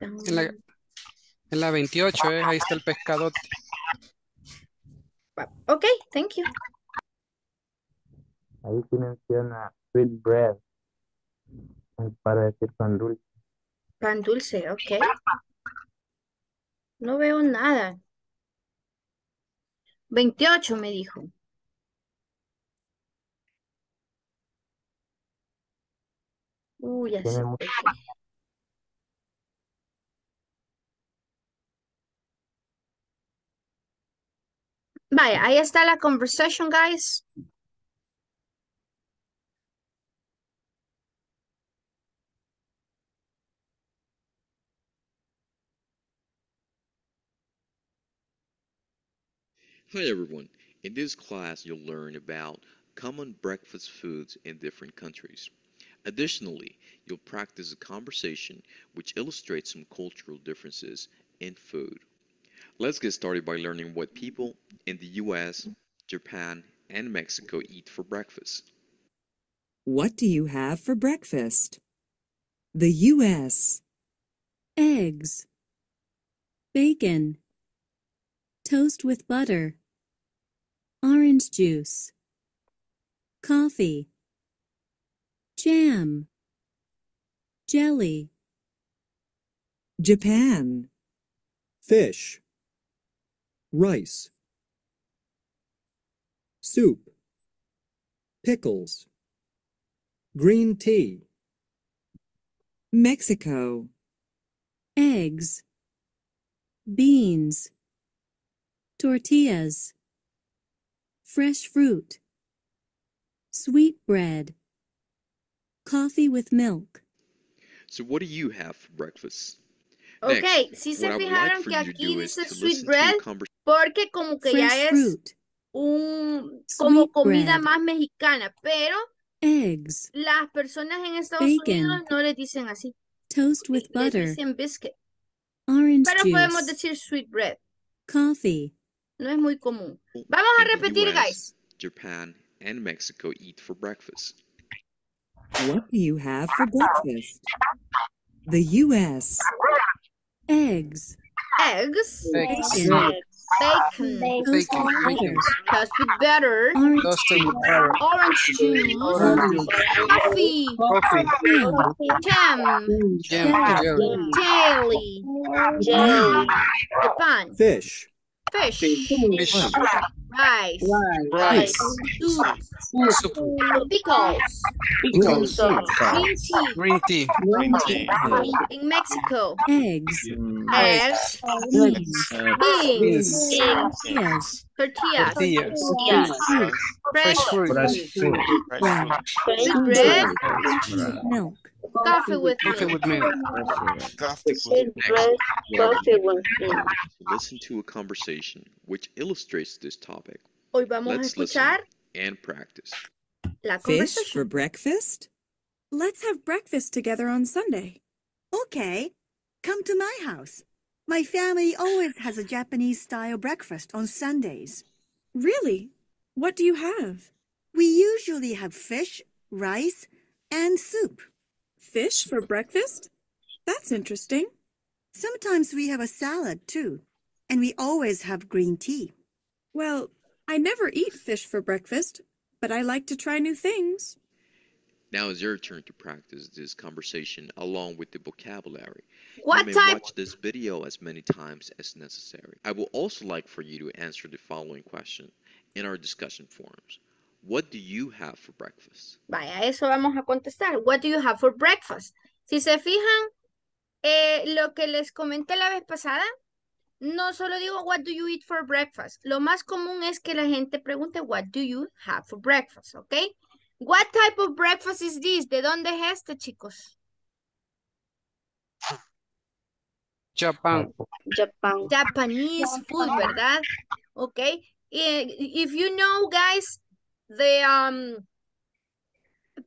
En la, en la 28, eh, ahí está el pescadote. Ok, thank you. Ahí sí menciona sweet bread. Para decir pan dulce. Pan dulce, ok. No veo nada. 28 me dijo. Uy, ya sé. Vaya, ahí está la conversation, guys. Hi everyone. In this class, you'll learn about common breakfast foods in different countries. Additionally, you'll practice a conversation which illustrates some cultural differences in food. Let's get started by learning what people in the US Japan, and Mexico eat for breakfast? What do you have for breakfast? The U.S. Eggs. Bacon. Toast with butter. Orange juice. Coffee. Jam. Jelly. Japan. Fish. Rice. Soup. Pickles. Green tea. Mexico. Eggs. Beans. Tortillas. Fresh fruit. Sweet bread. Coffee with milk. So what do you have for breakfast? Ok, Next, si se what I would like fijaron que aquí dice sweet bread a conversation porque como que ya Fresh es fruit. un como Sweet comida bread. más mexicana, pero Eggs. las personas en Estados Bacon. Unidos no le dicen así, Toast with les butter. dicen biscuit, Orange pero podemos juice. decir sweet bread, Coffee. no es muy común. Vamos a repetir, US, guys. Japan, and Mexico eat for breakfast? What do you have for breakfast? The U.S. Eggs. Eggs, Bacon. bacon, Toast with butter. toast butter, Orange Toasted orange juice, coffee, Coffee. jam, Jam. Jelly. jelly, Japan, Fish. fish, Fish. Rice, Rice. Oh, soup, Soup. pickles, Pickles. green tea. Green tea. In Mexico, Eggs. eggs, Beans. beans, Tortillas. tortillas, Tortillas. fresh Fresh fruit. Fresh fruit. Bread. bread, Milk. Coffee with Coffee milk. with milk. Coffee. Listen to a conversation which illustrates this topic Hoy vamos Let's listen. escuchar and practice. la Fish for breakfast? Let's have breakfast together on Sunday. Okay, come to my house. My family always has a Japanese style breakfast on Sundays. Really? What do you have? We usually have fish, rice, and soup. Fish for breakfast? That's interesting. Sometimes we have a salad too, and we always have green tea. Well, I never eat fish for breakfast, but I like to try new things. Now it's your turn to practice this conversation along with the vocabulary. What you may type? watch this video as many times as necessary. I would also like for you to answer the following question in our discussion forums. What do you have for breakfast? Vaya, eso vamos a contestar. What do you have for breakfast? Si se fijan, eh, lo que les comenté la vez pasada, no solo digo what do you eat for breakfast. Lo más común es que la gente pregunte what do you have for breakfast, ¿ok? What type of breakfast is this? ¿De dónde es este, chicos? Japan. Japan. Japanese food, ¿verdad? Ok. If you know, guys, the um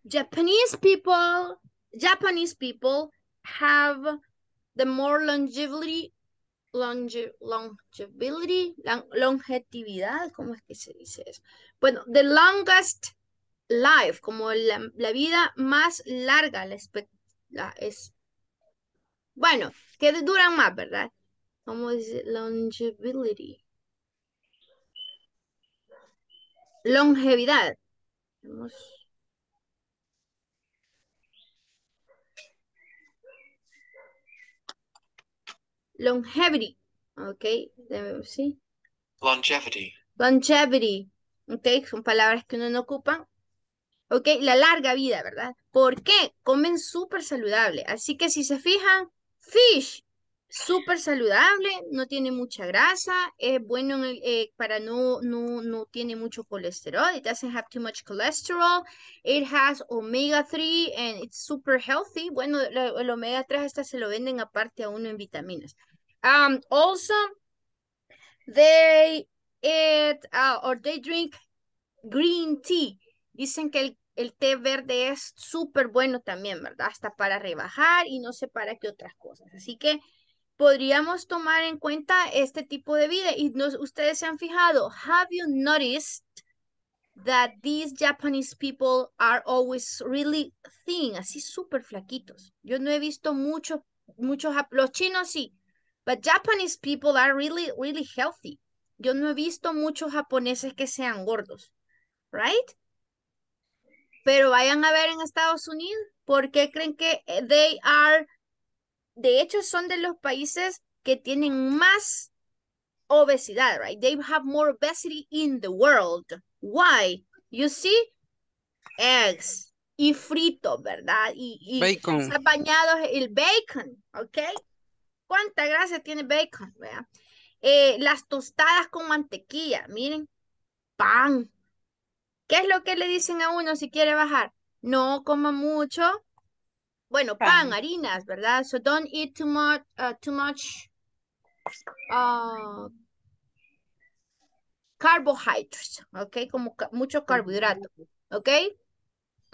Japanese people, Japanese people have the more longevity, longe, longevity, long, longevidad, ¿cómo es que se dice eso? Bueno, the longest life, como la, vida más larga, la, la es, bueno, que duran más, ¿verdad? ¿Cómo dice? Longevity. Longevidad. Vamos. Longevity. Ok, sí. Longevity. Longevity. Ok, son palabras que uno no ocupa. Ok, la larga vida, ¿verdad? ¿Por qué? Comen súper saludable. Así que si se fijan, fish, súper saludable, no tiene mucha grasa, es bueno eh, para no, no, no tiene mucho colesterol. It doesn't have too much cholesterol. It has omega 3 and it's super healthy. Bueno, el omega 3 hasta se lo venden aparte a uno en vitaminas. Um, also, they eat uh, or they drink green tea. Dicen que el, el té verde es súper bueno también, ¿verdad? Hasta para rebajar y no sé para qué otras cosas. Así que podríamos tomar en cuenta este tipo de vida. Y nos, ustedes se han fijado, have you noticed that these Japanese people are always really thin, así súper flaquitos? Yo no he visto muchos, muchos, los chinos sí, but Japanese people are really, really healthy. Yo no he visto muchos japoneses que sean gordos, right? Pero vayan a ver en Estados Unidos, ¿por qué creen que eh, they are de hecho, son de los países que tienen más obesidad, right? They have more obesity in the world. Why? You see? Eggs y fritos, ¿verdad? Y, y Bacon. bañados el bacon, ¿ok? ¿Cuánta grasa tiene bacon? ¿verdad? Eh, las tostadas con mantequilla, miren, pan. ¿Qué es lo que le dicen a uno si quiere bajar? No coma mucho, bueno, pan, Pan. harinas, ¿verdad? So don't eat too much, uh, too much uh, carbohydrates, ¿ok? Como ca- mucho carbohidrato, ¿ok?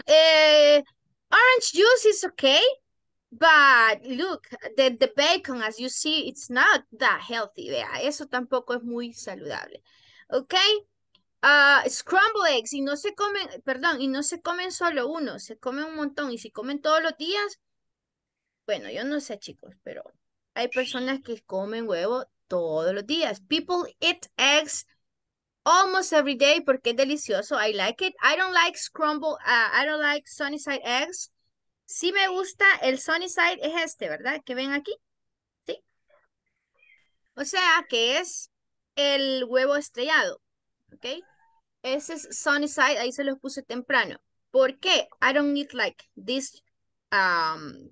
Eh, orange juice is okay, but look, the, the bacon, as you see, it's not that healthy, vea, eso tampoco es muy saludable, ¿ok? Ah, scrambled eggs, y no se comen, perdón, y no se comen solo uno, se comen un montón, y si comen todos los días, bueno, yo no sé, chicos, pero hay personas que comen huevo todos los días. People eat eggs almost every day porque es delicioso. I like it. I don't like scramble, uh, I don't like sunny side eggs. Sí me gusta, el sunny side es este, ¿verdad? Que ven aquí. Sí. O sea, que es el huevo estrellado, ¿ok? Ese es sunny side, ahí se los puse temprano. ¿Por qué? I don't eat like this, um,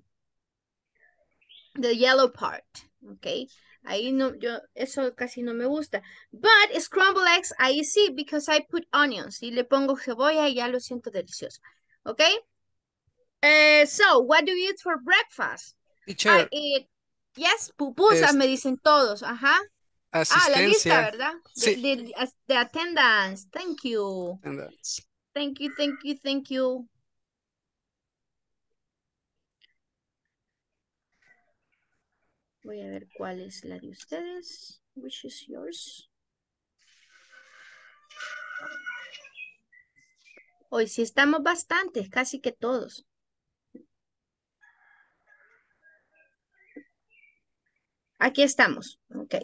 the yellow part, ¿ok? Ahí no, yo, eso casi no me gusta. But scrambled eggs, ahí sí, because I put onions. Y le pongo cebolla y ya lo siento delicioso. ¿Ok? Eh, so, what do you eat for breakfast? I eat, yes, pupusas, Es- me dicen todos. Ajá. Ah, la lista, asistencia. ¿verdad? De, Sí. de- as- de attendance. Thank you. That's- Thank you, thank you, thank you. Voy a ver cuál es la de ustedes. Which is yours? Hoy sí estamos bastantes, casi que todos. Aquí estamos. Ok.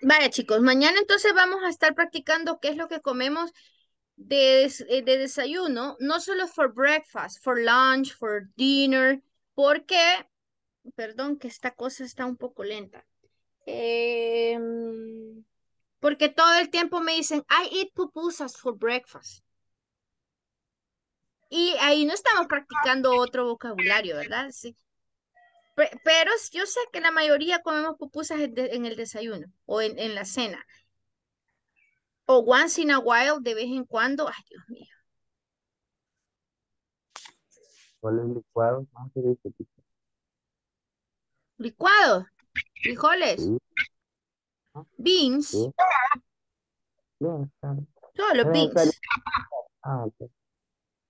Vale, chicos, mañana entonces vamos a estar practicando qué es lo que comemos de, eh, de desayuno, no solo for breakfast, for lunch, for dinner, porque, perdón que esta cosa está un poco lenta. Em, porque todo el tiempo me dicen, I eat pupusas for breakfast. Y ahí no estamos practicando otro vocabulario, ¿verdad? Sí. Pe- Pero yo sé que la mayoría comemos pupusas en, el desayuno o en, en la cena. O once in a while, de vez en cuando. Ay, Dios mío. ¿Cuál es licuado? ¿Cómo se dice? frijoles, Sí, beans, sí. Bien, bien. solo beans, Ah, ok.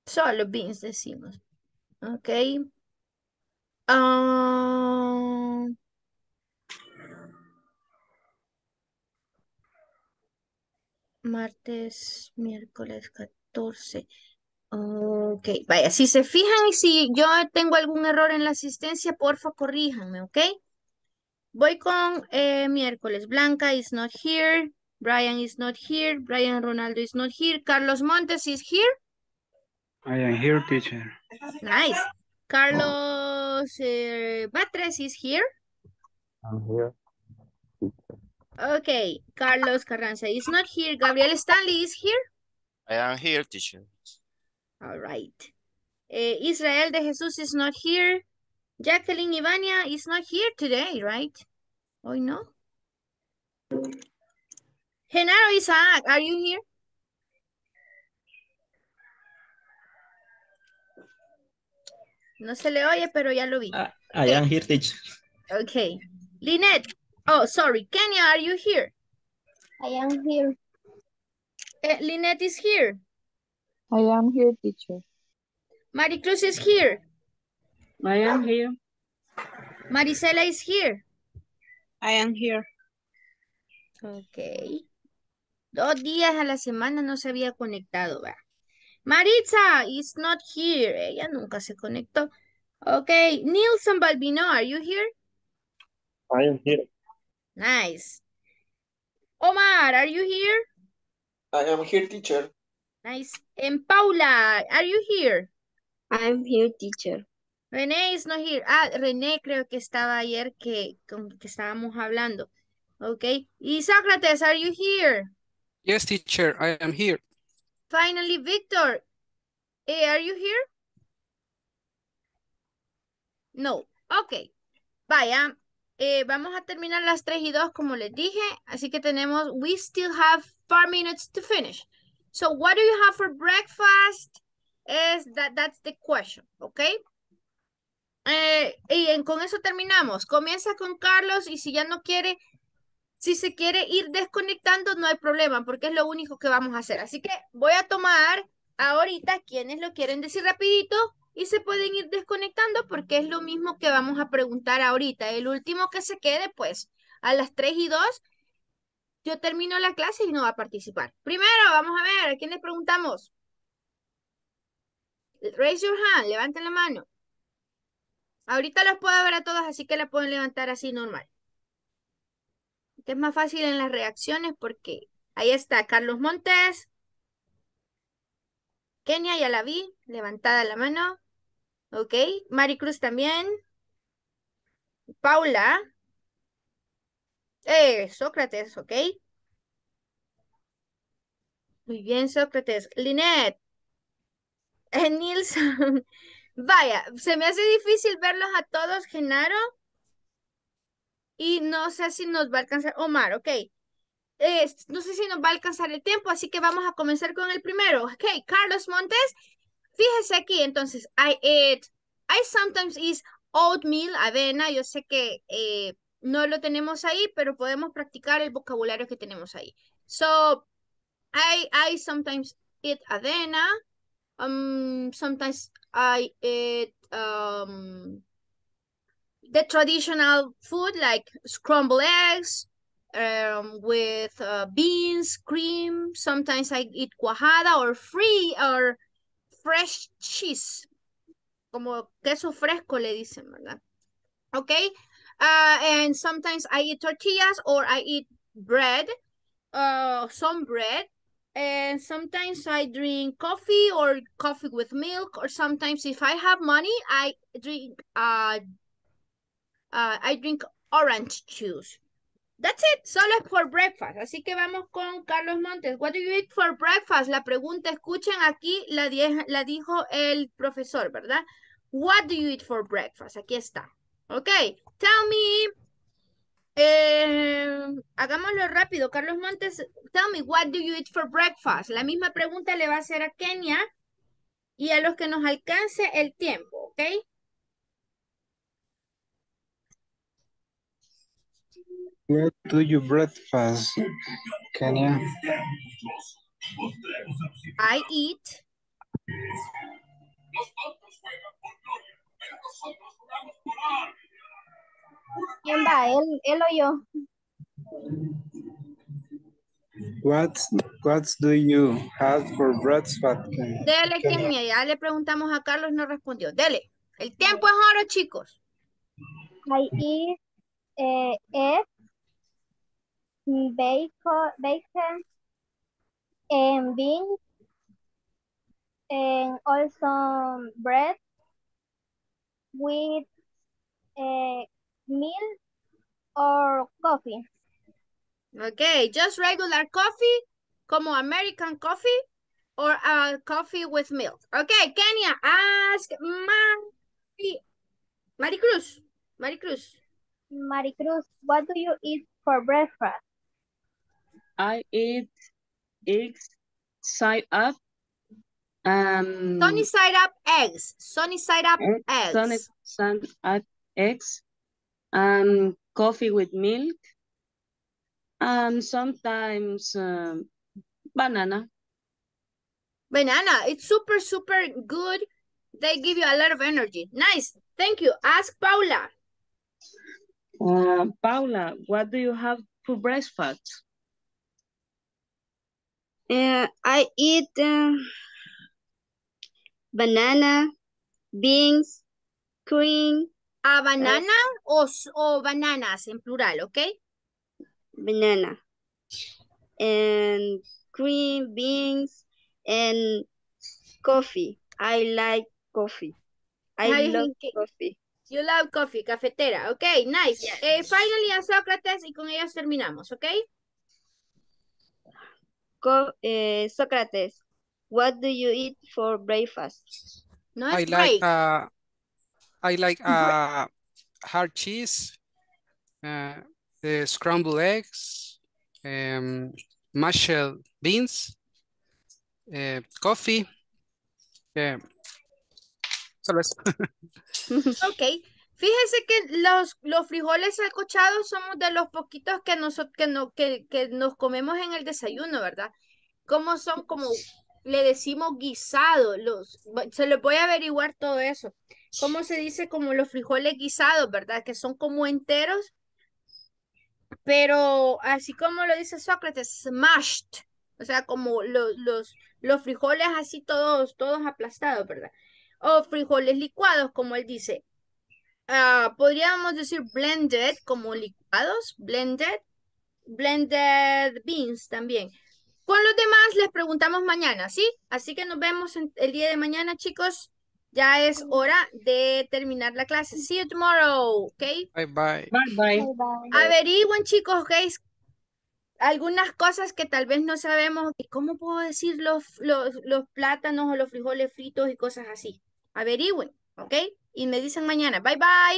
solo beans decimos. Ok. Ah, martes, miércoles 14. Ok, vaya, si se fijan y si yo tengo algún error en la asistencia, porfa, corríjanme, ¿ok? Voy con eh, miércoles. Blanca is not here. Brian is not here. Brian Ronaldo is not here. Carlos Montes is here. I am here, teacher. Nice. Carlos eh, Batres is here. I'm here. Okay. Carlos Carranza is not here. Gabriel Stanley is here. I am here, teacher. All right. Eh, Israel de Jesus is not here. Jacqueline Ivania is not here today, right? Oh, no. Genaro Isaac, are you here? No se le oye, pero ya lo vi. I am here, teacher. Okay. Lynette. Oh, sorry. Kenya, are you here? I am here. Eh, Lynette is here. I am here, teacher. Maricruz is here. I am here. Marisela is here. I am here. Ok. Dos días a la semana no se había conectado, ¿verdad? Maritza is not here. Ella nunca se conectó. Ok. Nilson Balbino, are you here? I am here. Nice. Omar, are you here? I am here, teacher. Nice. And Paula, are you here? I'm here, teacher. René is not here. Ah, René creo que estaba ayer que, con que estábamos hablando. Ok. Y Sócrates, are you here? Yes, teacher, I am here. Finally, Victor, eh, are you here? No. Ok. Vaya, eh, vamos a terminar las 3 y 2 como les dije. Así que tenemos, we still have 4 minutes to finish. So, what do you have for breakfast? Is that, that's the question, ok? Eh, y con eso terminamos. Comienza con Carlos y si ya no quiere, si se quiere ir desconectando, no hay problema porque es lo único que vamos a hacer. Así que voy a tomar ahorita quienes lo quieren decir rapidito y se pueden ir desconectando porque es lo mismo que vamos a preguntar ahorita. El último que se quede, pues, a las 3 y 2, yo termino la clase y no va a participar. Primero, vamos a ver, ¿a quién le preguntamos? Raise your hand, levanten la mano. Ahorita los puedo ver a todos, así que la pueden levantar así normal. Es más fácil en las reacciones porque ahí está Carlos Montes. Kenia, ya la vi, levantada la mano. Ok, Maricruz también. Paula. Eh, Sócrates, ok. Muy bien, Sócrates. Linet. Eh, Nilsson. *laughs* Vaya, se me hace difícil verlos a todos, Genaro. Y no sé si nos va a alcanzar. Omar, ok. No sé si nos va a alcanzar el tiempo, así que vamos a comenzar con el primero. Ok, Carlos Montes. Fíjese aquí, entonces, I eat, I sometimes eat oatmeal, avena. Yo sé que eh, no lo tenemos ahí, pero podemos practicar el vocabulario que tenemos ahí. So, I, I sometimes eat avena. Um, sometimes I eat um, the traditional food like scrambled eggs um, with uh, beans, cream. Sometimes I eat cuajada or free or fresh cheese. Como queso fresco le dicen, ¿verdad? Okay. Uh, and sometimes I eat tortillas or I eat bread, uh, some bread. And sometimes I drink coffee or coffee with milk, or sometimes if I have money, I drink uh, uh I drink orange juice. That's it, solo es por breakfast. Así que vamos con Carlos Montes. What do you eat for breakfast? La pregunta, escuchen aquí, la, la dijo el profesor, ¿verdad? What do you eat for breakfast? Aquí está. Ok, tell me. Eh, hagámoslo rápido. Carlos Montes, tell me, what do you eat for breakfast? La misma pregunta le va a hacer a Kenia y a los que nos alcance el tiempo, ¿ok? What do you breakfast, Kenya? I eat ¿Quién va? ¿Él, él o yo? What what do you have for breakfast, Ken- Dele, Kenia? Ya le preguntamos a Carlos, no respondió. Dele. El tiempo es oro, chicos. I eat eh, eggs, bacon, bacon, and beans, and also bread with eh, milk or coffee. Okay, just regular coffee, como American coffee, or uh, coffee with milk. Okay, Kenia, ask Mari, Maricruz. Maricruz. Maricruz, what do you eat for breakfast? I eat eggs side up. Um, Sunny side up eggs. Sunny side up egg- sunny side up eggs. Um, coffee with milk. and sometimes um, banana. Banana, it's super, super good. They give you a lot of energy. Nice. Thank you. Ask Paula. Uh, Paula, what do you have for breakfast? Uh, I eat uh, banana, beans, cream. ¿A banana o, o bananas en plural, ok? Banana. And cream, beans, and coffee. I like coffee. I love coffee. You love coffee, cafetera. Ok, nice. Eh, finally, a Sócrates y con ellos terminamos, ok? Co eh, Socrates, what do you eat for breakfast? No I es like uh, I like *laughs* uh, hard cheese, uh, uh, scrambled eggs, um, mashed beans, uh, coffee. eh. *laughs* *laughs* Ok. Fíjese que los, los frijoles salcochados somos de los poquitos que, noso- que, no, que, que nos comemos en el desayuno, ¿verdad? Como son como, le decimos guisado, los, se lo voy a averiguar todo eso. ¿Cómo se dice como los frijoles guisados, verdad? Que son como enteros, pero así como lo dice Sócrates, smashed, o sea, como lo- los, los frijoles así todos, todos aplastados, ¿verdad? O frijoles licuados, como él dice. Ah, podríamos decir blended, como licuados, blended, blended beans también. Con los demás les preguntamos mañana, ¿sí? Así que nos vemos en- el día de mañana, chicos. Ya es hora de terminar la clase. See you tomorrow, ¿ok? Bye bye. Bye bye. Averigüen, chicos, ¿ok? Algunas cosas que tal vez no sabemos. ¿Y cómo puedo decir los, los, los plátanos o los frijoles fritos y cosas así? Averigüen, ¿ok? Y me dicen mañana. Bye bye.